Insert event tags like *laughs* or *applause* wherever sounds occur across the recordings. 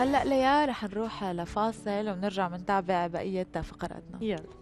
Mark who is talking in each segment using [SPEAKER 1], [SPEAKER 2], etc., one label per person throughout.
[SPEAKER 1] هلأ ليا رح نروح لفاصل ونرجع منتابع بقية فقراتنا.
[SPEAKER 2] يلا.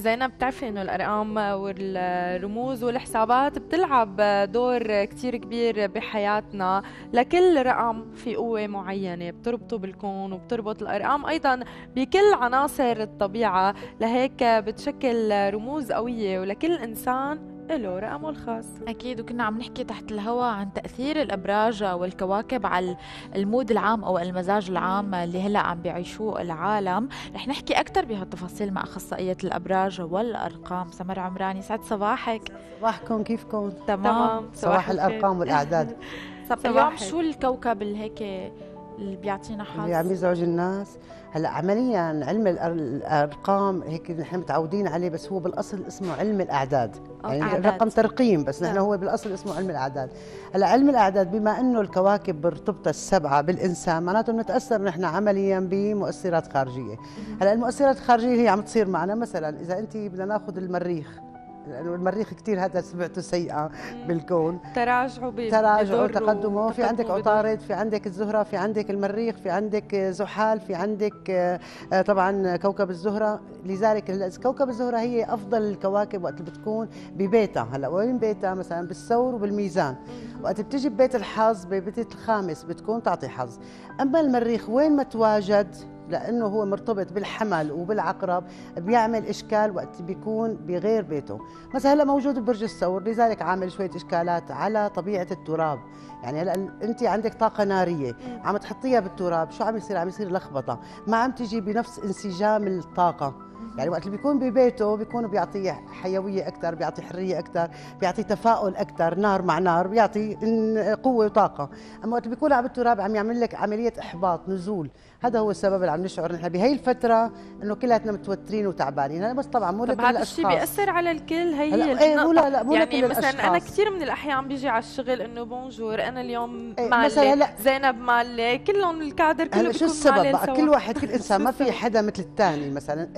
[SPEAKER 2] زينب بتعرفي إنه الأرقام والرموز والحسابات بتلعب دور كتير كبير بحياتنا لكل رقم في قوة معينة بتربطه بالكون وبتربط الأرقام أيضا بكل عناصر الطبيعة. لهيك بتشكل رموز قوية ولكل إنسان له رقمه الخاص.
[SPEAKER 1] أكيد وكنا عم نحكي تحت الهواء عن تأثير الأبراج والكواكب على المود العام أو المزاج العام اللي هلأ عم بيعيشوه العالم. رح نحكي أكثر بهالتفاصيل مع أخصائية الأبراج والأرقام. سمر عمراني سعد صباحك.
[SPEAKER 3] صباحكم كيفكم؟
[SPEAKER 1] تمام.
[SPEAKER 3] صباح الأرقام والأعداد. *laughs*
[SPEAKER 1] اليوم شو الكوكب اللي هيك اللي بيعطينا حظ.
[SPEAKER 3] اللي عم يزعج الناس. هلا عمليا علم الأرقام هيك نحن متعودين عليه بس هو بالأصل اسمه علم الأعداد. يعني أعداد. الرقم ترقيم بس نحن نعم. هو بالأصل اسمه علم الأعداد. هلا علم الأعداد بما إنه الكواكب مرتبطه السبعة بالإنسان معناته بنتأثر نحن عمليا بمؤثرات خارجية. هلا المؤثرات الخارجية هي عم تصير معنا مثلا إذا انت بدنا ناخذ المريخ المريخ كثير هذا سمعته سيئة بالكون.
[SPEAKER 2] تراجعه
[SPEAKER 3] تراجعه تقدمه في عندك عطارد في عندك الزهرة في عندك المريخ في عندك زحال في عندك آه، طبعا كوكب الزهرة. لذلك كوكب الزهرة هي أفضل الكواكب وقت بتكون ببيتها. هلا وين بيتها؟ مثلا بالثور وبالميزان. وقت بتيجي ببيت الحظ ببيت الخامس بتكون تعطي حظ. أما المريخ وين ما تواجد؟ لأنه هو مرتبط بالحمل وبالعقرب بيعمل إشكال وقت بيكون بغير بيته. مثلا هلا موجود ببرج الثور لذلك عامل شوية إشكالات على طبيعة التراب. يعني هلا أنت عندك طاقة نارية عم تحطيها بالتراب شو عم يصير؟ عم يصير لخبطة. ما عم تجي بنفس انسجام الطاقة. يعني وقت اللي بيكون ببيته بيكون بيعطي حيوية أكثر بيعطي حرية أكثر بيعطي تفاؤل أكثر نار مع نار بيعطي قوة وطاقة. أما وقت اللي بيكون على التراب عم يعمل لك عملية إحباط نزول هذا هو السبب اللي عم نشعر نحن بهي الفترة إنه كلياتنا متوترين وتعبانين. هذا بس طبعا مو لكل
[SPEAKER 2] هذا الشيء بيأثر على الكل؟ هي
[SPEAKER 3] هلا إيه مو لا لا مو
[SPEAKER 2] يعني مثلا
[SPEAKER 3] الأشخاص.
[SPEAKER 2] أنا كثير من الأحيان بيجي على الشغل إنه بونجور أنا اليوم
[SPEAKER 3] إيه
[SPEAKER 2] مالي هلا زينب مالي كلهم الكادر كله
[SPEAKER 3] هلا شو السبب؟ بقى كل واحد كل إنسان ما *laughs* في حدا مثل الثاني مثلا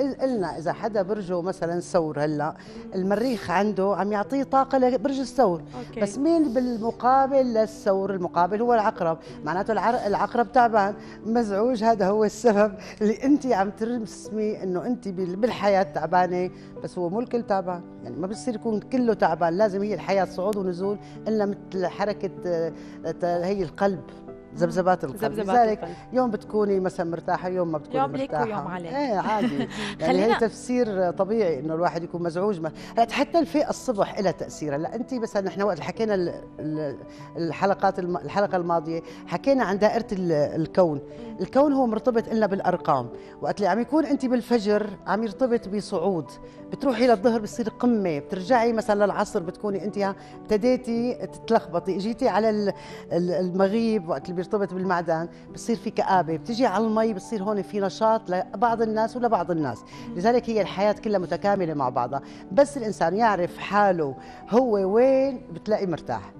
[SPEAKER 3] قلنا إذا حدا برجه مثلا ثور هلأ المريخ عنده عم يعطيه طاقة لبرج الثور. بس مين بالمقابل للثور؟ المقابل هو العقرب. معناته العقرب تعبان. مزعوج هذا هو السبب اللي انت عم ترسمي إنه انت بالحياة تعبانة. بس هو مو الكل تعبان يعني ما بصير يكون كله تعبان. لازم هي الحياة صعود ونزول إلا مثل حركة آه، هي القلب. ذبذبات القلب لذلك يوم بتكوني مثلا مرتاحة يوم ما بتكوني
[SPEAKER 1] يوم
[SPEAKER 3] مرتاحه
[SPEAKER 1] يوم عليك.
[SPEAKER 3] إيه عادي. *laughs* يعني هي تفسير طبيعي إنه الواحد يكون مزعوج. ما حتى الفئة الصبح لها تاثير هلا انت مثلا نحن وقت حكينا الحلقات الحلقة الماضية حكينا عن دائرة الكون. الكون هو مرتبط لنا بالأرقام. وقت اللي عم يكون انت بالفجر عم يرتبط بصعود. بتروحي للظهر بتصير قمة. بترجعي مثلا للعصر بتكوني انت ابتديتي تتلخبطي. اجيتي على المغيب وقت اللي بيرتبط بالمعدن بصير في كآبة بتجي على المي بصير هون في نشاط لبعض الناس ولبعض الناس. لذلك هي الحياة كلها متكاملة مع بعضها. بس الإنسان يعرف حاله هو وين بتلاقي مرتاح.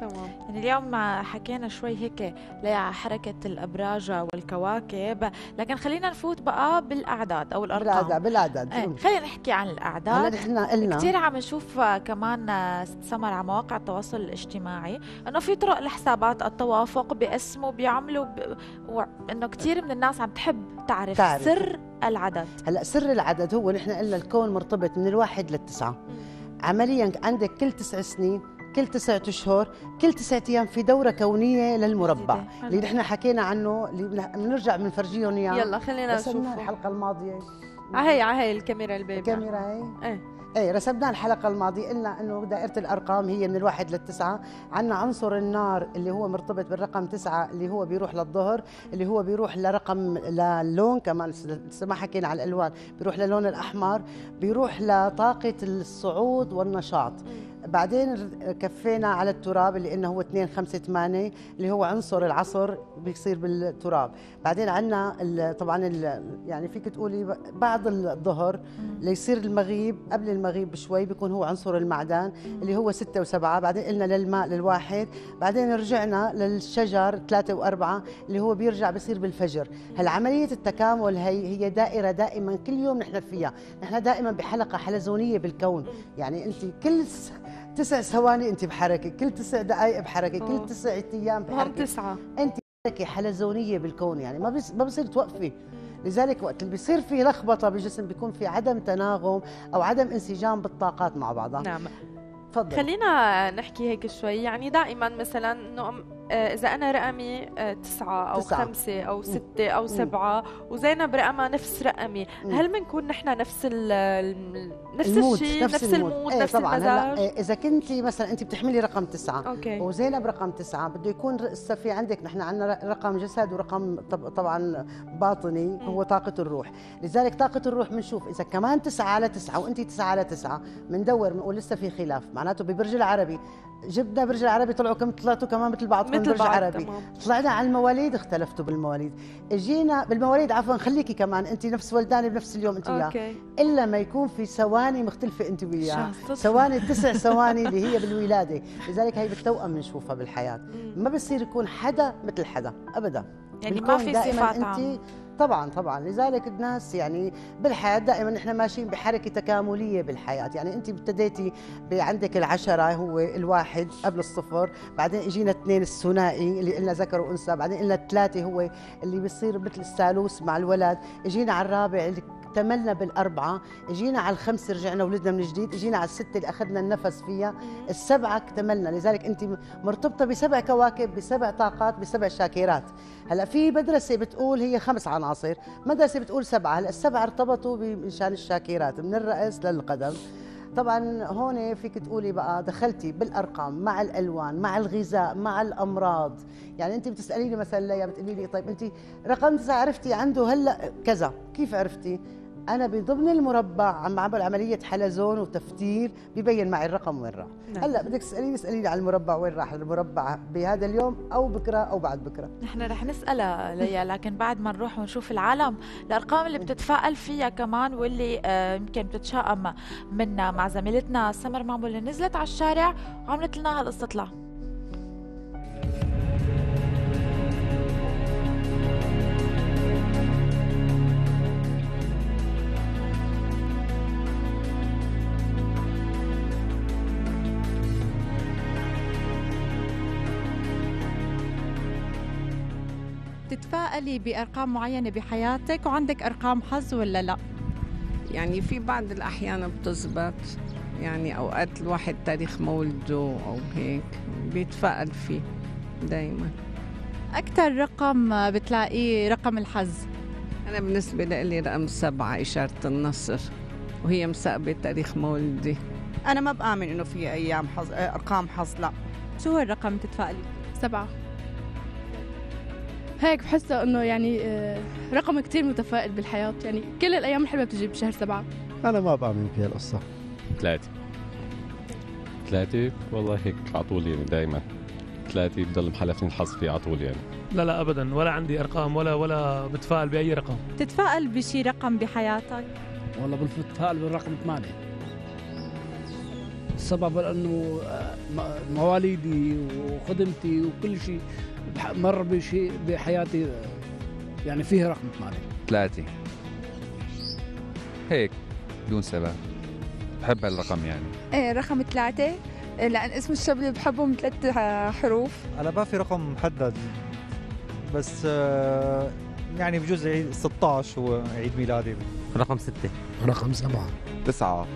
[SPEAKER 1] تمام. اليوم حكينا شوي هيك لحركة الأبراج والكواكب لكن خلينا نفوت بقى بالأعداد أو الأرقام.
[SPEAKER 3] بالأعداد بالأعداد
[SPEAKER 1] إيه خلينا نحكي عن الأعداد.
[SPEAKER 3] نحن قلنا.
[SPEAKER 1] كثير عم نشوف كمان سمر على مواقع التواصل الاجتماعي إنه في طرق لحسابات التوافق باسمه بيعملوا ب... وإنه كثير من الناس عم تحب تعرف, تعرف. سر العدد.
[SPEAKER 3] هلا سر العدد هو نحن قلنا الكون مرتبط من الواحد للتسعة. عمليا عندك كل تسع سنين كل تسعة أشهر كل تسعة أيام في دورة كونية للمربع. اللي نحن حكينا عنه اللي بنرجع بنفرجيهم إياه.
[SPEAKER 2] يلا خلينا نشوف
[SPEAKER 3] الحلقة الماضية.
[SPEAKER 2] هي هي الكاميرا البيبي
[SPEAKER 3] الكاميرا هي؟ إيه. إيه رسمنا الحلقة الماضية. قلنا إنه دائرة الأرقام هي من الواحد للتسعة. عندنا عنصر النار اللي هو مرتبط بالرقم تسعة اللي هو بيروح للظهر اللي هو بيروح لرقم للون كمان. ما حكينا على الألوان بيروح للون الأحمر بيروح لطاقة الصعود والنشاط. بعدين كفينا على التراب اللي إنه هو 2 5 8 اللي هو عنصر العصر بيصير بالتراب. بعدين عندنا طبعا يعني فيك تقولي بعد الظهر ليصير المغيب قبل المغيب بشوي بيكون هو عنصر المعدن اللي هو 6 و7 بعدين قلنا للماء للواحد بعدين رجعنا للشجر 3 و4 اللي هو بيرجع بيصير بالفجر. هلا عمليه التكامل هي هي دائرة دائما كل يوم نحن فيها. نحن دائما بحلقة حلزونية بالكون. يعني انت كل تسع ثواني أنت بحركة كل تسع دقائق بحركة كل تسع أيام بحركة.
[SPEAKER 2] تسعة.
[SPEAKER 3] أنت حركه حلزونيه بالكون يعني ما ما بصير توقفي. لذلك وقت اللي بيصير في لخبطة بالجسم بيكون في عدم تناغم أو عدم انسجام بالطاقات مع بعضها.
[SPEAKER 2] نعم.
[SPEAKER 3] تفضل
[SPEAKER 2] خلينا نحكي هيك شوي يعني دائما مثلا إنه إذا أنا رقمي آه، تسعة أو تسعة. خمسة أو ستة أو سبعة وزينب رقمها نفس رقمي. هل بنكون نحن نفس ال نفس الشيء نفس, نفس ال mood. إيه نفس طبعا. المزاج؟
[SPEAKER 3] هلا إذا كنتي مثلا انت بتحملي رقم تسعة okay. وزينب رقم تسعة بده يكون في عندك. نحن عندنا رقم جسد ورقم طبعا باطني هو طاقة الروح. لذلك طاقة الروح بنشوف إذا كمان تسعة على تسعة وانت تسعة على تسعة بندور بنقول لسه في خلاف. معناته ببرج العربي. جبنا برج العربي طلعوا كم طلعتوا كمان مثل بعض مثل برج العربي طلعنا على المواليد اختلفتوا بالمواليد. اجينا بالمواليد عفوا خليكي كمان انت نفس ولداني بنفس اليوم انت وياه إلا ما يكون في ثواني مختلفة انت وياه ثواني تسع *laughs* ثواني اللي هي بالولادة. لذلك هي بالتوأم بنشوفها بالحياة. ما بصير يكون حدا مثل حدا ابدا.
[SPEAKER 1] يعني ما في صفات
[SPEAKER 3] انت طبعا طبعا. لذلك الناس يعني بالحياة دائما إحنا ماشيين بحركة تكاملية بالحياة. يعني أنت ابتديتي عندك العشرة هو الواحد قبل الصفر بعدين إجينا اثنين الثنائي اللي قلنا ذكر وأنثى بعدين قلنا الثلاثه هو اللي بيصير مثل الثالوث مع الولد. إجينا على الرابع اللي اكتملنا بالأربعة. اجينا على الخمسة رجعنا ولدنا من جديد. اجينا على الستة اللي أخذنا النفس فيها. السبعة اكتملنا. لذلك أنت مرتبطة بسبع كواكب بسبع طاقات بسبع شاكرات هلأ في مدرسة بتقول هي خمس عناصر. مدرسة بتقول سبعة. هلأ السبعة ارتبطوا بمشان الشاكرات من الرأس للقدم. طبعا هون فيك تقولي بقى دخلتي بالأرقام مع الألوان مع الغذاء مع الأمراض. يعني أنت بتسأليني مثلا ليا بتقولي لي طيب أنت رقم تسعة عرفتي عنده هلأ كذا. كيف عرفتي؟ أنا بضمن المربع عم بعمل عملية حلزون وتفتير ببين معي الرقم وين راح. نعم. هلأ بدك تسأليني اسأليني على المربع وين راح المربع بهذا اليوم أو بكرة أو بعد بكرة.
[SPEAKER 1] نحن رح نسألها ليا لكن بعد ما نروح ونشوف العالم الأرقام اللي بتتفائل فيها كمان واللي آه، يمكن بتتشائم منها مع زميلتنا سمر مامو اللي نزلت على الشارع وعملت لنا هالاستطلاع
[SPEAKER 4] تتفائلي بأرقام معينة بحياتك وعندك أرقام حظ ولا لا؟
[SPEAKER 5] يعني في بعض الأحيان بتزبط. يعني أوقات الواحد تاريخ مولده أو هيك بيتفائل فيه دايما.
[SPEAKER 4] أكثر رقم بتلاقيه رقم الحظ؟
[SPEAKER 5] أنا بالنسبة لي رقم سبعة إشارة النصر وهي مسقبة تاريخ مولدي.
[SPEAKER 6] أنا ما بآمن إنه في أيام حظ أرقام حظ لا.
[SPEAKER 4] شو هو الرقم تتفائلي؟
[SPEAKER 7] سبعة. هيك بحسه إنه يعني آه، رقم كتير متفائل بالحياة. يعني كل الأيام الحلوة بتجي بشهر سبعة.
[SPEAKER 8] أنا ما بامن في هالقصه
[SPEAKER 9] ثلاثة. ثلاثة؟ والله هيك على طول يعني دائما ثلاثة بضل محلفني الحظ فيه على طول يعني.
[SPEAKER 10] لا لا ابدا. ولا عندي أرقام ولا ولا بتفائل بأي رقم.
[SPEAKER 4] تتفائل بشي رقم بحياتك؟
[SPEAKER 11] والله بتفائل بالرقم ثمانية. السبب لأنه آه، مواليدي وخدمتي وكل شيء مر بشيء بحياتي يعني فيه رقم ثمانية
[SPEAKER 12] ثلاثة. هيك بدون سبب. بحب هالرقم يعني.
[SPEAKER 13] إيه رقم ثلاثة. لأن اسم الشاب اللي بحبه من ثلاث حروف.
[SPEAKER 14] أنا ما في رقم محدد. بس آه، يعني بجوز عيد 16 هو عيد ميلادي.
[SPEAKER 15] رقم ستة.
[SPEAKER 11] رقم سبعة.
[SPEAKER 12] تسعة.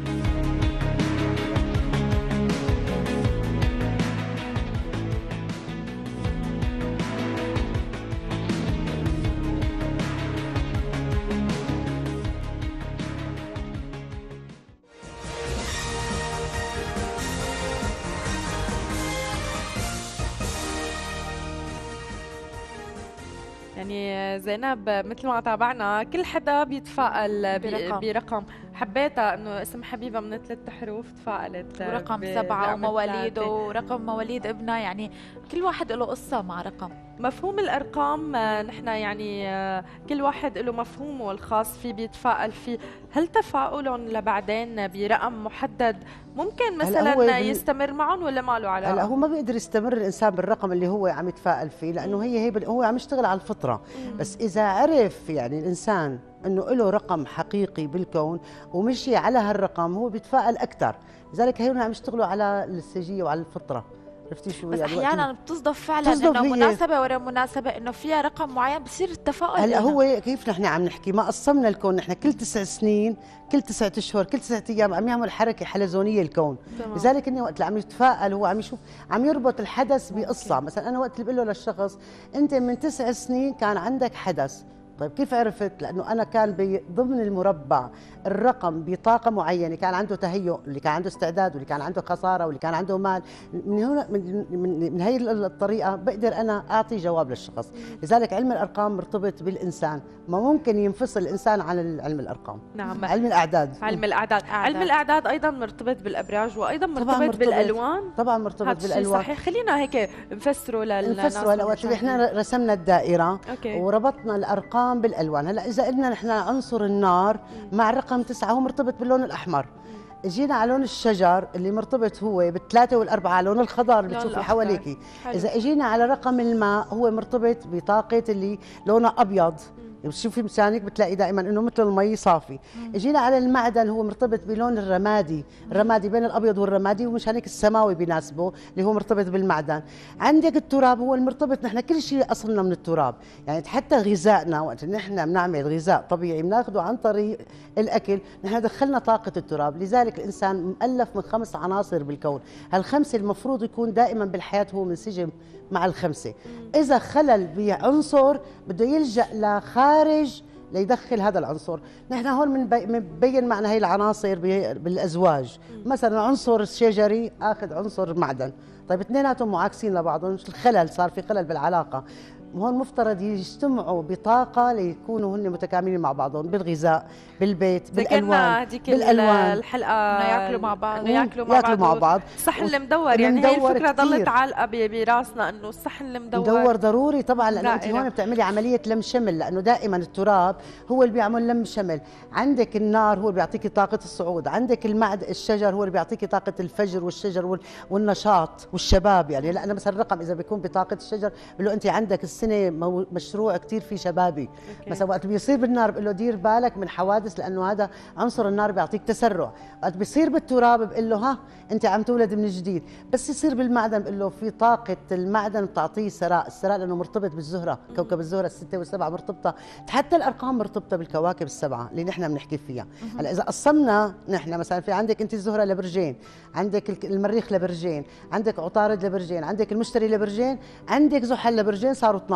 [SPEAKER 2] يعني زينب مثل ما تابعنا كل حدا بيتفائل
[SPEAKER 1] برقم.
[SPEAKER 2] برقم حبيتها إنه اسم حبيبة من ثلاث حروف تفائلت
[SPEAKER 1] ورقم
[SPEAKER 2] ب-
[SPEAKER 1] سبعة
[SPEAKER 2] برقم
[SPEAKER 1] ومواليده. ورقم مواليد ابنها يعني كل واحد له قصة مع رقم
[SPEAKER 2] مفهوم الأرقام آه، نحن يعني آه، كل واحد له مفهومه الخاص فيه بيتفائل فيه. هل تفاؤلهم لبعدين برقم محدد ممكن مثلا يستمر معهم ولا ما له علاقة؟
[SPEAKER 3] هلا هو ما بيقدر يستمر الإنسان بالرقم اللي هو عم يتفائل فيه لأنه هي هي هو عم يشتغل على الفطرة. بس إذا عرف يعني الإنسان إنه له رقم حقيقي بالكون ومشي على هالرقم هو بيتفائل أكثر لذلك هي عم يشتغلوا على الاستراتيجيه وعلى الفطرة. عرفتي شو
[SPEAKER 1] بس
[SPEAKER 3] يعني
[SPEAKER 1] أحيانا بتصدف فعلا
[SPEAKER 3] بتصدف إنه.
[SPEAKER 1] مناسبة ورا مناسبة إنه فيها رقم معين بصير التفاؤل هلأ.
[SPEAKER 3] هو كيف نحن عم نحكي ما قسمنا الكون نحن كل تسع سنين كل تسعة أشهر كل تسعة أيام عم يعمل حركة حلزونية الكون
[SPEAKER 1] تمام.
[SPEAKER 3] لذلك انه وقت اللي عم يتفائل هو عم يشوف عم يربط الحدث بقصة مثلا أنا وقت اللي بقول له للشخص أنت من تسع سنين كان عندك حدث طيب كيف عرفت؟ لأنه أنا كان ضمن المربع الرقم بطاقة معينة كان عنده تهيؤ، اللي كان عنده استعداد واللي كان عنده خسارة واللي كان عنده مال، من هنا من من, من هي الطريقة بقدر أنا أعطي جواب للشخص، لذلك علم الأرقام مرتبط بالإنسان، ما ممكن ينفصل الإنسان عن علم الأرقام.
[SPEAKER 2] نعم.
[SPEAKER 3] علم الأعداد.
[SPEAKER 2] علم الأعداد علم الأعداد أيضا مرتبط بالأبراج وأيضا مرتبط,
[SPEAKER 3] مرتبط.
[SPEAKER 2] بالألوان.
[SPEAKER 3] طبعا مرتبط بالألوان.
[SPEAKER 2] صحيح. خلينا هيك نفسره للناس
[SPEAKER 3] نفسره وقت إحنا رسمنا الدائرة
[SPEAKER 2] أوكي.
[SPEAKER 3] وربطنا الأرقام بالألوان هلا إذا قلنا نحن عنصر النار مع الرقم تسعة هو مرتبط باللون الأحمر جينا على لون الشجر اللي مرتبط هو بالثلاثة والأربعة لون الخضار اللي بتشوفي. حواليكي. إذا إجينا على رقم الماء هو مرتبط بطاقة اللي لونها أبيض بتشوفي مشانك بتلاقي دائما إنه مثل المي صافي. اجينا على المعدن هو مرتبط بلون الرمادي الرمادي بين الأبيض والرمادي ومشان هيك السماوي بيناسبه اللي هو مرتبط بالمعدن. عندك التراب هو المرتبط نحن كل شيء أصلنا من التراب. يعني حتى غذائنا وقت نحن بنعمل غذاء طبيعي بناخده عن طريق الأكل نحن دخلنا طاقة التراب. لذلك الإنسان مؤلف من خمس عناصر بالكون. هالخمسة المفروض يكون دائما بالحياة هو منسجم مع الخمسة. إذا خلل بعنصر بده يلجأ لخارج ليدخل هذا العنصر. نحن هون منبين معنا هي العناصر بالأزواج. مثلا عنصر الشجري آخذ عنصر معدن. طيب اثنيناتهم معاكسين لبعضهم الخلل صار في خلل بالعلاقة. هون مفترض يجتمعوا بطاقة ليكونوا هن متكاملين مع بعضهم بالغذاء بالبيت
[SPEAKER 2] هذيك
[SPEAKER 3] بالألوان
[SPEAKER 1] الحلقة ياكلوا مع بعض.
[SPEAKER 2] إنه ياكلوا مع
[SPEAKER 3] ياكلوا
[SPEAKER 2] بعض
[SPEAKER 3] مع بعض
[SPEAKER 2] الصحن المدور يعني هي
[SPEAKER 3] الفكرة.
[SPEAKER 2] ضلت عالقه براسنا إنه الصحن المدور
[SPEAKER 3] مدور ضروري طبعا لأنه
[SPEAKER 2] أنت.
[SPEAKER 3] هون بتعملي عملية لم شمل لأنه دائما التراب هو اللي بيعمل لم شمل عندك النار هو اللي بيعطيكي طاقة الصعود عندك المعد الشجر هو اللي بيعطيكي طاقة الفجر والشجر وال- والنشاط والشباب يعني لا أنا مثلا الرقم إذا بيكون بطاقة الشجر بقول له أنت عندك السنة مو- مشروع كثير في شبابي. مثلا وقت بيصير بالنار بقول له دير بالك من حوادث لأنه هذا عنصر النار بيعطيك تسرع. وقت بيصير بالتراب بقول له ها أنت عم تولد من جديد. بس يصير بالمعدن بقول له في طاقة المعدن بتعطيه ثراء الثراء لأنه مرتبط بالزهرة كوكب الزهرة الستة والسبعة مرتبطة. حتى الأرقام مرتبطة بالكواكب السبعة اللي نحن بنحكي فيها. هلأ إذا قسمنا نحن مثلا في عندك أنت الزهرة لبرجين عندك المريخ لبرجين عندك عطارد لبرجين عندك المشتري لبرجين عندك زحل لبرجين صاروا 12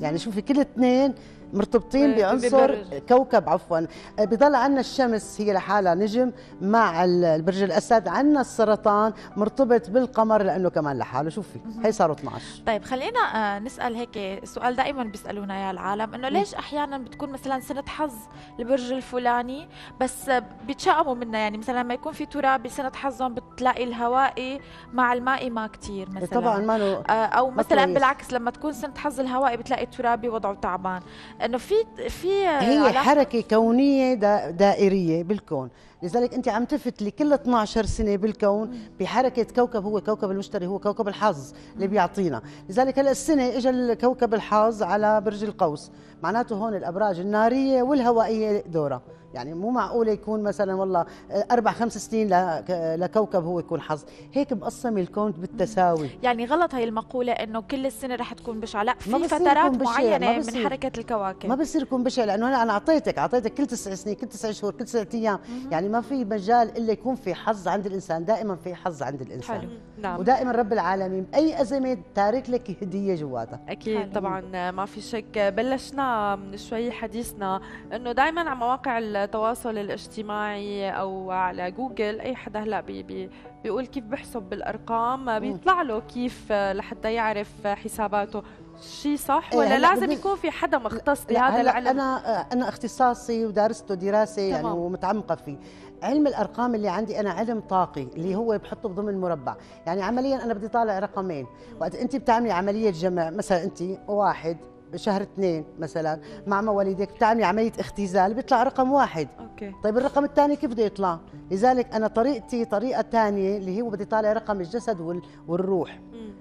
[SPEAKER 3] يعني شوفي كل اثنين مرتبطين
[SPEAKER 2] ب-
[SPEAKER 3] بعنصر. كوكب عفوا. بضل عندنا الشمس هي لحالها نجم مع البرج الأسد. عندنا السرطان مرتبط بالقمر لأنه كمان لحاله. شوفي هي صاروا 12
[SPEAKER 1] طيب خلينا آه، نسأل هيك سؤال دائما بيسألونا يا العالم إنه ليش أحيانا بتكون مثلا سنة حظ البرج الفلاني بس آه، بيتشائموا منا يعني مثلا لما يكون في تراب بسنة حظهم بتلاقي الهوائي مع المائي ما كتير مثلا.
[SPEAKER 3] طبعا ما له
[SPEAKER 1] آه،
[SPEAKER 3] أو
[SPEAKER 1] مثلا. بالعكس لما تكون سنة حظ الهوائي بتلاقي الترابي وضعه تعبان. إنه في في
[SPEAKER 3] هي
[SPEAKER 1] علاقة-
[SPEAKER 3] حركة كونية دا- دائرية بالكون. لذلك أنت عم تفتلي كل 12 سنة بالكون بحركة كوكب هو كوكب المشتري هو كوكب الحظ اللي بيعطينا. لذلك هلأ السنة اجى كوكب الحظ على برج القوس. معناته هون الأبراج النارية والهوائية دورة. يعني مو معقولة يكون مثلا والله أربع خمس سنين لك- لكوكب هو يكون حظ. هيك مقسم الكون بالتساوي.
[SPEAKER 1] يعني غلط هي المقولة إنه كل السنة رح تكون بشعة، لا في فترات
[SPEAKER 3] ما
[SPEAKER 1] من. حركة الكواكب.
[SPEAKER 3] ما بصير يكون بشع لأنه أنا أنا اعطيتك أعطيتك كل تسع سنين كل تسع شهور كل تسع أيام. يعني ما في مجال إلا يكون في حظ عند الإنسان. دائما في حظ عند الإنسان.
[SPEAKER 2] حلو. نعم.
[SPEAKER 3] ودائما رب العالمين. باي أزمة تارك لك هدية جواتها.
[SPEAKER 2] أكيد طبعا ما في شك. بلشنا من شوي حديثنا إنه دائما على مواقع التواصل الاجتماعي أو على جوجل أي حدا هلأ بي بي بيقول كيف بحسب بالأرقام بيطلع له كيف لحتى يعرف حساباته. شيء صح
[SPEAKER 3] إيه،
[SPEAKER 2] ولا
[SPEAKER 3] هلأ
[SPEAKER 2] لازم يكون في حدا مختص بهذا العلم؟
[SPEAKER 3] أنا أنا اختصاصي ودارسته دراسة يعني
[SPEAKER 2] تمام.
[SPEAKER 3] ومتعمقة فيه. علم الأرقام اللي عندي أنا علم طاقي اللي هو بحطه بضمن مربع. يعني عمليا أنا بدي طالع رقمين. وقت انت بتعملي عملية جمع مثلا انت واحد شهر اثنين مثلا. مع مواليدك بتعملي عملية اختزال بيطلع رقم واحد.
[SPEAKER 2] أوكي.
[SPEAKER 3] طيب الرقم الثاني كيف بده يطلع؟ لذلك أنا طريقتي طريقة ثانية اللي هو بدي طالع رقم الجسد وال- والروح.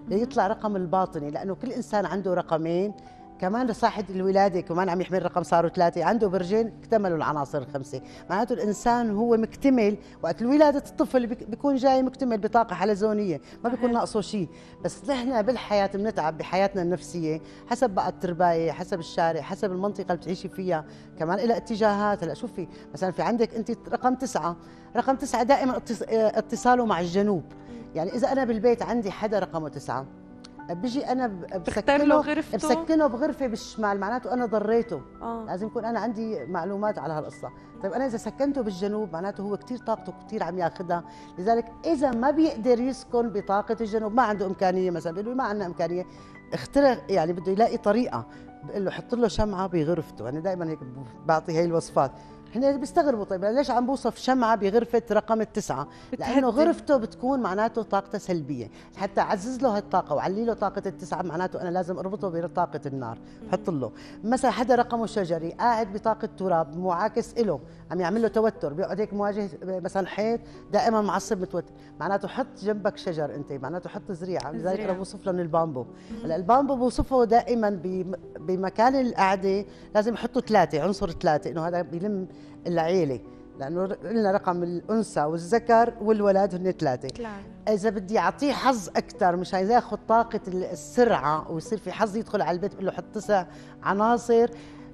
[SPEAKER 3] يطلع رقم الباطني لأنه كل إنسان عنده رقمين. كمان صاحب الولادة كمان عم يحمل رقم صاروا ثلاثة عنده برجين اكتملوا العناصر الخمسة. معناته الإنسان هو مكتمل وقت الولادة الطفل بيك- بيكون جاي مكتمل بطاقة حلزونية ما بيكون ناقصه شيء. بس نحن بالحياة بنتعب بحياتنا النفسية حسب بقى الترباية حسب الشارع حسب المنطقة اللي بتعيشي فيها كمان لها اتجاهات. هلأ شوفي مثلا في عندك أنت رقم تسعة رقم تسعة دائما اتص- اتصاله مع الجنوب. يعني إذا أنا بالبيت عندي حدا رقمه تسعة بيجي
[SPEAKER 2] أنا
[SPEAKER 3] بسكنه
[SPEAKER 2] غرفته؟
[SPEAKER 3] بسكنه بغرفة بالشمال. معناته أنا ضريته.
[SPEAKER 2] آه.
[SPEAKER 3] لازم يكون أنا عندي معلومات على هالقصة. طيب أنا إذا سكنته بالجنوب معناته هو كثير طاقته كثير عم ياخذها لذلك إذا ما بيقدر يسكن بطاقة الجنوب ما عنده إمكانية مثلا بيقول لي ما عندنا إمكانية. اخترع يعني بده يلاقي طريقة بقول له حط له شمعة بغرفته. أنا دائما هيك بعطي هي الوصفات. هن بيستغربوا طيب ليش عم بوصف شمعة بغرفة رقم التسعة؟
[SPEAKER 2] لأنه.
[SPEAKER 3] غرفته بتكون معناته طاقته سلبية، حتى اعزز له هالطاقة وعلي له طاقة التسعة معناته أنا لازم أربطه بطاقه النار، بحط له، مثلا حدا رقمه شجري قاعد بطاقة تراب معاكس له، عم يعمل له توتر، بيقعد هيك مواجه مثلا حيط دائما معصب متوتر، معناته حط جنبك شجر أنت، معناته حط زريعة، لذلك. أنا بوصف لهم البامبو، هلأ البامبو بوصفه دائما بم- بمكان القعدة لازم يحطوا ثلاثة عنصر ثلاثة إنه هذا بيلم العيلة لأنه قلنا رقم الأنثى والذكر والولد هن ثلاثة. إذا بدي أعطيه حظ أكثر مش عايز ياخذ طاقة السرعة ويصير في حظ يدخل على البيت بقول له حط تسع عناصر.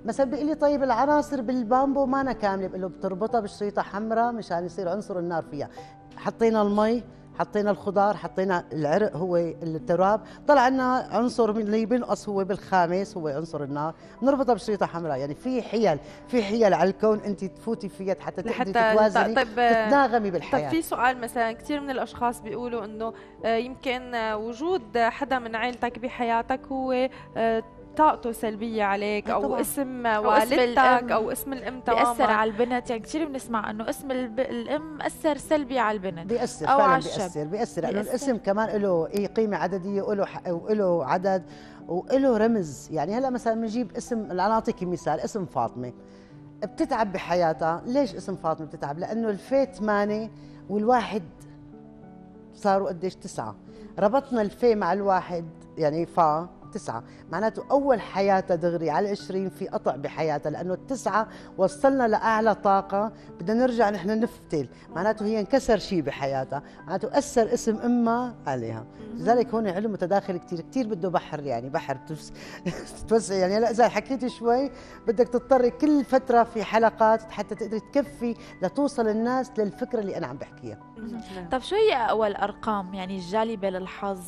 [SPEAKER 3] مثلا بيقول لي طيب العناصر بالبامبو ما أنا كاملة بقول له بتربطها بشريطه حمراء مشان يصير عنصر النار فيها. حطينا المي حطينا الخضار حطينا العرق هو التراب. طلع لنا عنصر من اللي بينقص هو بالخامس هو عنصر النار. بنربطها بشريطة حمراء يعني في حيل في حيل على الكون انت تفوتي فيها حتى تقدري
[SPEAKER 2] لحتى
[SPEAKER 3] تتوازني.
[SPEAKER 2] طيب
[SPEAKER 3] تتناغمي بالحياة.
[SPEAKER 2] طيب في سؤال مثلا كثير من الأشخاص بيقولوا إنه آه، يمكن آه، وجود حدا من عائلتك بحياتك هو آه، طاقته سلبية عليك أو
[SPEAKER 1] طبعاً.
[SPEAKER 2] اسم
[SPEAKER 1] أو اسم
[SPEAKER 2] والدتك
[SPEAKER 1] الأم.
[SPEAKER 2] أو اسم الأم
[SPEAKER 1] بيأثر
[SPEAKER 2] تماما.
[SPEAKER 1] على البنت. يعني كثير بنسمع إنه اسم. الأم أثر سلبي على البنت.
[SPEAKER 3] بيأثر
[SPEAKER 1] أو
[SPEAKER 3] فعلا
[SPEAKER 1] على الشاب.
[SPEAKER 3] بيأثر بيأثر. لأنه
[SPEAKER 1] بيأثر.
[SPEAKER 3] الاسم كمان له إيه قيمة عددية وله ح- وله عدد وله رمز. يعني هلأ مثلا بنجيب اسم أنا أعطيك مثال اسم فاطمة. بتتعب بحياتها. ليش اسم فاطمة بتتعب؟ لأنه الفي 8 والواحد صاروا قديش؟ تسعة. ربطنا الفي مع الواحد يعني فا تسعة. معناته أول حياتها دغري على العشرين في قطع بحياتها لأنه التسعة وصلنا لأعلى طاقة. بدنا نرجع نحن نفتل. معناته هي انكسر شيء بحياتها. معناته أثر اسم أمها عليها. لذلك هون علم متداخل كتير. كتير بده بحر يعني بحر *laughs* توسع. يعني هلا إذا حكيت شوي بدك تضطري كل فترة في حلقات حتى تقدري تكفي لتوصل الناس للفكرة اللي أنا عم بحكيها.
[SPEAKER 1] طب شو هي اقوى الارقام يعني الجالبة للحظ؟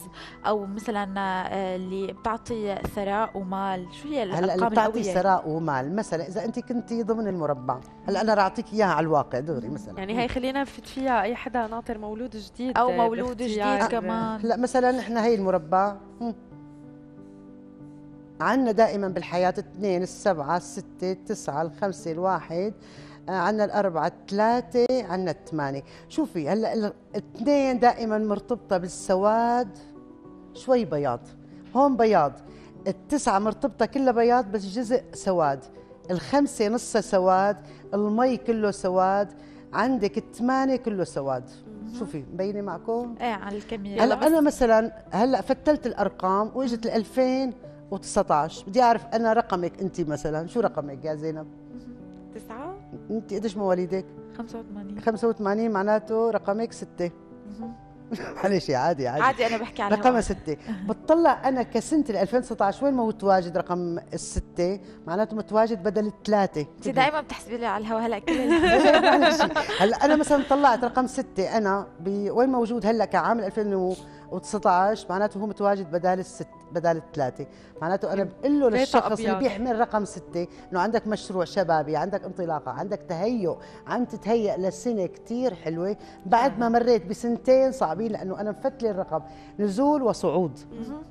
[SPEAKER 1] أو مثلا آه، اللي بتعطي ثراء ومال؟ شو هي
[SPEAKER 3] هلا اللي
[SPEAKER 1] الأرقام
[SPEAKER 3] بتعطي
[SPEAKER 1] القويه
[SPEAKER 3] ثراء ومال مثلا إذا أنت كنتي ضمن المربع هلا أنا راح اعطيك إياها على الواقع دغري مثلا.
[SPEAKER 2] يعني هي خلينا نفت فيها أي حدا ناطر مولود جديد
[SPEAKER 1] أو
[SPEAKER 2] آه،
[SPEAKER 1] مولود جديد كمان.
[SPEAKER 3] لا مثلا نحن هي المربع. عندنا دائما بالحياة اثنين السبعة الستة التسعة الخمسة الواحد آه، عندنا الأربعة الثلاثة عندنا الثمانية. شوفي هلا ال- الاثنين دائما مرتبطة بالسواد شوي بياض. هون بياض. التسعة مرتبطة كلها بياض بس جزء سواد. الخمسة نصها سواد المي كله سواد. عندك الثمانية كله سواد. شوفي مبينة معكم؟
[SPEAKER 1] إيه على الكاميرا
[SPEAKER 3] هلا أنا مثلا هلا فتلت الأرقام وإجت ال 2019 بدي أعرف أنا رقمك أنت مثلا. شو رقمك يا زينب؟
[SPEAKER 1] تسعة؟
[SPEAKER 3] أنت قديش مواليدك؟
[SPEAKER 1] 85
[SPEAKER 3] 85 معناته رقمك ستة. *laughs* معلش عادي عادي.
[SPEAKER 1] عادي أنا بحكي
[SPEAKER 3] رقمها
[SPEAKER 1] الهواء.
[SPEAKER 3] ستة. بتطلع أنا كسنة ال 2019 وين ما هو متواجد رقم الستة؟ معناته متواجد بدل الثلاثة.
[SPEAKER 1] انت دائما بتحسبي لي على الهواء هلا كل. *laughs*
[SPEAKER 3] هلأ أنا مثلا طلعت رقم ستة أنا وين موجود هلأ كعام 2019 معناته هو متواجد بدال الست بدال الثلاثة. معناته أنا بقول له للشخص اللي. بيحمل رقم ستة إنه عندك مشروع شبابي عندك انطلاقة عندك تهيؤ عم تتهيأ لسنة كتير حلوة. بعد ما مريت بسنتين صعبين لأنه أنا مفتلي الرقم. نزول وصعود.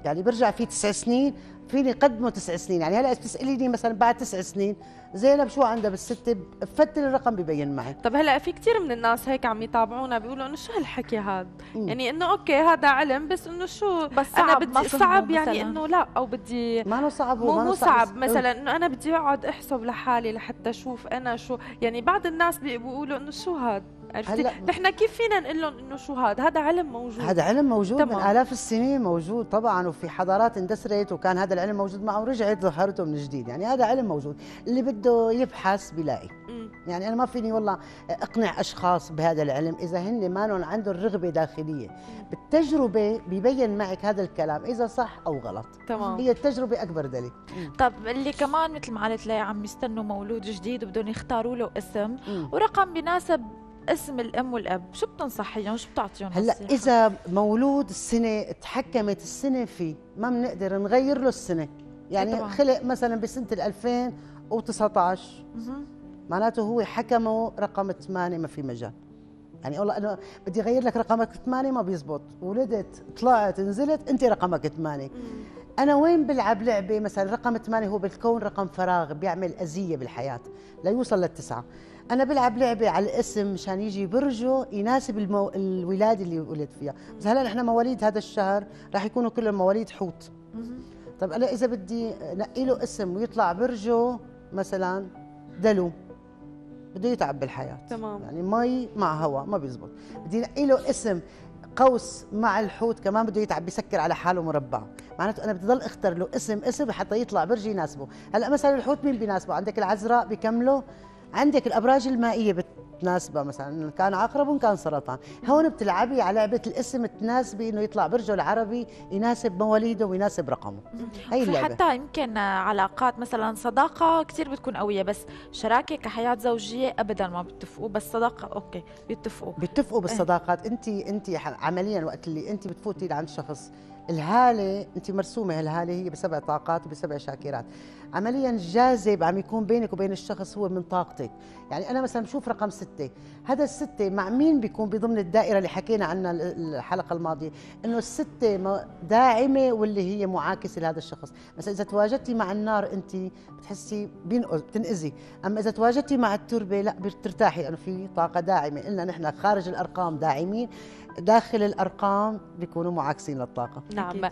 [SPEAKER 3] يعني برجع في تسع سنين فيني قدمه تسع سنين. يعني هلأ بتسأليني مثلا بعد تسع سنين زينب شو عندها بالستة؟ بفتل الرقم ببين معي.
[SPEAKER 2] طب هلأ في كثير من الناس هيك عم يتابعونا بيقولوا إنه شو هالحكي هذا يعني إنه okay هذا علم بس إنه شو؟
[SPEAKER 1] بس
[SPEAKER 2] أنا
[SPEAKER 1] صعب
[SPEAKER 2] بدي
[SPEAKER 1] ما
[SPEAKER 2] صعب يعني
[SPEAKER 1] مثلاً.
[SPEAKER 2] انه لا أو بدي
[SPEAKER 3] ما صعب
[SPEAKER 2] مو مو
[SPEAKER 3] صعب.
[SPEAKER 2] صعب. مثلا إنه أنا بدي أقعد أحسب لحالي لحتى أشوف أنا شو يعني بعض الناس بي- بيقولوا إنه شو هذا عرفتي؟ نحن كيف فينا نقول لهم إنه شو هذا هذا علم موجود.
[SPEAKER 3] هذا علم موجود
[SPEAKER 2] تمام.
[SPEAKER 3] من آلاف السنين موجود طبعا وفي حضارات اندثرت وكان هذا العلم موجود معه ورجعت ظهرته من جديد. يعني هذا علم موجود. اللي بده يبحث بيلاقي.
[SPEAKER 2] مم.
[SPEAKER 3] يعني أنا ما فيني والله أقنع أشخاص بهذا العلم إذا هن ما عندهم رغبة داخلية. بالتجربة بيبين معك هذا الكلام إذا صح أو غلط.
[SPEAKER 2] تمام.
[SPEAKER 3] هي التجربة أكبر دليل.
[SPEAKER 1] طب اللي كمان مثل ما قالت لي عم يستنوا مولود جديد وبدهم يختاروا له اسم. ورقم بيناسب اسم الأم والأب شو بتنصحيهم؟ شو بتعطيهم هلأ؟
[SPEAKER 3] إذا مولود السنة تحكمت السنة فيه ما بنقدر نغير له السنة. يعني
[SPEAKER 1] طبعاً.
[SPEAKER 3] خلق مثلا بسنة ال 2019
[SPEAKER 1] مهم.
[SPEAKER 3] معناته هو حكمه رقم 8 ما في مجال. يعني والله أنا بدي أغير لك رقمك 8 ما بيزبط. ولدت طلعت نزلت أنت رقمك 8 أنا وين بلعب لعبة؟ مثلا رقم 8 هو بالكون رقم فراغ بيعمل أذية بالحياة. ليوصل للتسعة. أنا بلعب لعبة على الاسم مشان يجي برجه يناسب المو... الولاده اللي ولد فيها. بس هلا نحن مواليد هذا الشهر راح يكونوا كلهم مواليد حوت. طب أنا إذا بدي نقي له اسم ويطلع برجه مثلا دلو بده يتعب بالحياة.
[SPEAKER 2] تمام.
[SPEAKER 3] يعني مي مع هواء ما بيزبط. بدي نقي له اسم قوس مع الحوت كمان بده يتعب بيسكر على حاله مربع. معناته أنا بدي ضل أختار له اسم اسم حتى يطلع برج يناسبه. هلا مثلا الحوت مين بيناسبه؟ عندك العذراء بكمله؟ عندك الأبراج المائية بتناسبها مثلا كان عقرب وإن كان سرطان. هون بتلعبي على لعبة الاسم تناسبي إنه يطلع برجه العربي يناسب مواليده ويناسب رقمه. هي اللعبة.
[SPEAKER 1] حتى يمكن علاقات مثلا صداقة كتير بتكون قوية بس شراكة كحياة زوجية أبدا ما بتفقوا بس صداقة أوكي بيتفقوا.
[SPEAKER 3] بيتفقوا بالصداقات. انت انت عمليا وقت اللي انت بتفوتي لعند شخص الهالة انت مرسومة هالهاله هي بسبع طاقات وبسبع شاكرات عمليا الجاذب عم يكون بينك وبين الشخص هو من طاقتك. يعني أنا مثلا بشوف رقم ستة. هذا الستة مع مين بيكون؟ بضمن الدائرة اللي حكينا عنها ال- الحلقة الماضية. إنه الستة داعمة واللي هي معاكسة لهذا الشخص. مثلا إذا تواجدتي مع النار انت بتحسي بتنأذي. أما إذا تواجدتي مع التربة لا بترتاحي. لأنه في طاقة داعمة. قلنا نحن خارج الأرقام داعمين. داخل الأرقام بيكونوا معاكسين للطاقة.
[SPEAKER 2] نعم.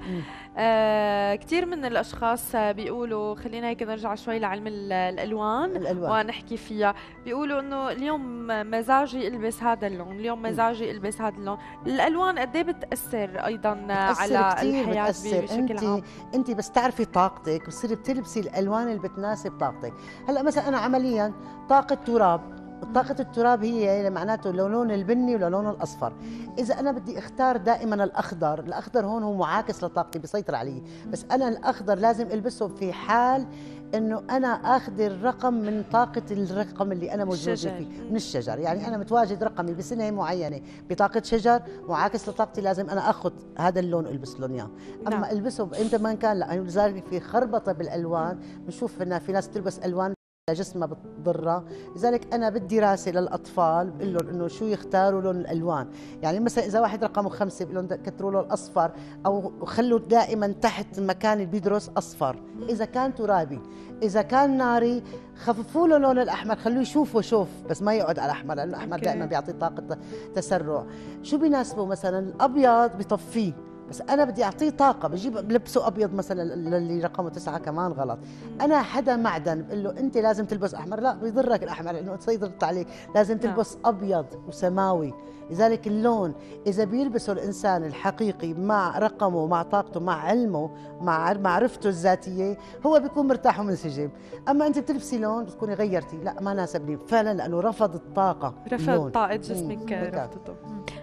[SPEAKER 2] آه كثير من الأشخاص بيقولوا خلينا هيك نرجع شوي لعلم ال- الألوان
[SPEAKER 3] الألوان.
[SPEAKER 2] ونحكي فيها. بيقولوا إنه اليوم مزاجي البس هذا اللون اليوم مزاجي البس هذا اللون. الألوان قد إيه بتأثر أيضا
[SPEAKER 3] بتأثر
[SPEAKER 2] على
[SPEAKER 3] كتير
[SPEAKER 2] الحياة
[SPEAKER 3] بتأثر.
[SPEAKER 2] بشكل
[SPEAKER 3] انت
[SPEAKER 2] عام
[SPEAKER 3] انت بس تعرفي طاقتك بتصيري بتلبسي الألوان اللي بتناسب طاقتك. هلأ مثلا أنا عمليا طاقة تراب. طاقة التراب هي معناته لون البني ولون الأصفر. إذا أنا بدي أختار دائما الأخضر الأخضر هون هو معاكس لطاقتي بيسيطر علي. بس أنا الأخضر لازم ألبسه في حال إنه أنا آخذ الرقم من طاقة الرقم اللي أنا
[SPEAKER 2] موجودة.
[SPEAKER 3] فيه من الشجر. يعني أنا متواجد رقمي بسنة معينة بطاقة شجر معاكس لطاقتي لازم أنا آخذ هذا اللون ألبس لون إياه. أما
[SPEAKER 2] نعم.
[SPEAKER 3] ألبسه إمتى ما كان لا لذلك في خربطة بالألوان. بنشوف إنها في ناس تلبس ألوان جسمها بتضرها لذلك أنا بالدراسه للأطفال بقول لهم إنه شو يختاروا لون الألوان. يعني مثلا إذا واحد رقمه خمسة بقول لهم كتروا له الأصفر أو خلوا دائما تحت المكان اللي بيدرس أصفر. إذا كان ترابي إذا كان ناري خففوا له لون الأحمر خلوه يشوفه شوف بس ما يقعد على الأحمر لأنه
[SPEAKER 2] الأحمر.
[SPEAKER 3] دائما بيعطي طاقة تسرع. شو بيناسبه؟ مثلا الأبيض بطفيه بس أنا بدي أعطيه طاقة بجيب بلبسه أبيض مثلا للي رقمه تسعة كمان غلط. أنا حدا معدن بقول له أنت لازم تلبس أحمر لا بيضرك الأحمر لأنه سيطرت عليك لازم
[SPEAKER 2] نعم.
[SPEAKER 3] تلبس أبيض وسماوي. لذلك اللون إذا بيلبسه الإنسان الحقيقي مع رقمه مع طاقته مع علمه مع معرفته الذاتية هو بيكون مرتاح ومنسجم أما أنت بتلبسي لون بتكوني غيرتي لا ما ناسبني فعلا لأنه رفض الطاقة
[SPEAKER 2] رفض
[SPEAKER 3] اللون.
[SPEAKER 2] طاقة
[SPEAKER 3] مم.
[SPEAKER 2] جسمك. رفضته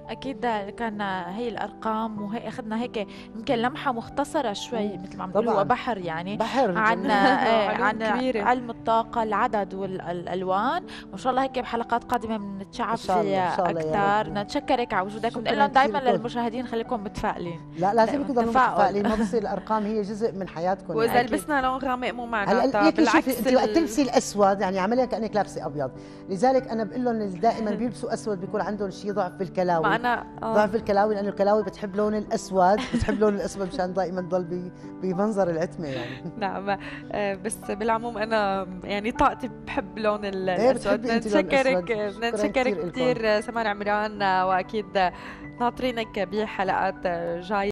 [SPEAKER 1] أكيد كان هي الأرقام وهيك أخذنا هيك يمكن لمحة مختصرة شوي مثل ما عم. هو بحر يعني
[SPEAKER 3] بحر
[SPEAKER 1] عن. *laughs* إيه، عن
[SPEAKER 2] كبيرة.
[SPEAKER 1] علم الطاقة العدد والألوان وإن شاء الله هيك بحلقات قادمة بنتشعب
[SPEAKER 3] إن شاء الله،
[SPEAKER 1] فيها
[SPEAKER 3] أكثر.
[SPEAKER 1] نتشكرك على وجودك ونقول لهم دائما. للمشاهدين خليكم متفائلين
[SPEAKER 3] لا لازم تضلوا
[SPEAKER 1] تفاؤل.
[SPEAKER 3] متفائلين ما بصير *laughs* الأرقام هي جزء من حياتكم
[SPEAKER 2] وإذا
[SPEAKER 3] يعني.
[SPEAKER 2] لبسنا لون غامق مو معناتها بالعكس
[SPEAKER 3] أنت وقت
[SPEAKER 2] ال-
[SPEAKER 3] تلبسي الأسود يعني عمليا كأنك لابسة أبيض لذلك أنا بقول لهم اللي دائما *laughs* بيلبسوا أسود بيكون عندهم شيء ضعف بالكلام الكلاوي
[SPEAKER 2] ما أنا آه.
[SPEAKER 3] ضعف الكلاوي لأنه الكلاوي بتحب لون الأسود بتحب لون الأسود مشان دائما تضل بمنظر العتمة يعني *laughs*
[SPEAKER 2] نعم آه، بس بالعموم أنا يعني طاقتي بحب لون
[SPEAKER 3] إيه، الأسود. شكراً
[SPEAKER 2] نتشكرك
[SPEAKER 3] كتير إلكم.
[SPEAKER 2] كثير سمان عمران وأكيد ناطرينك بحلقات جاية.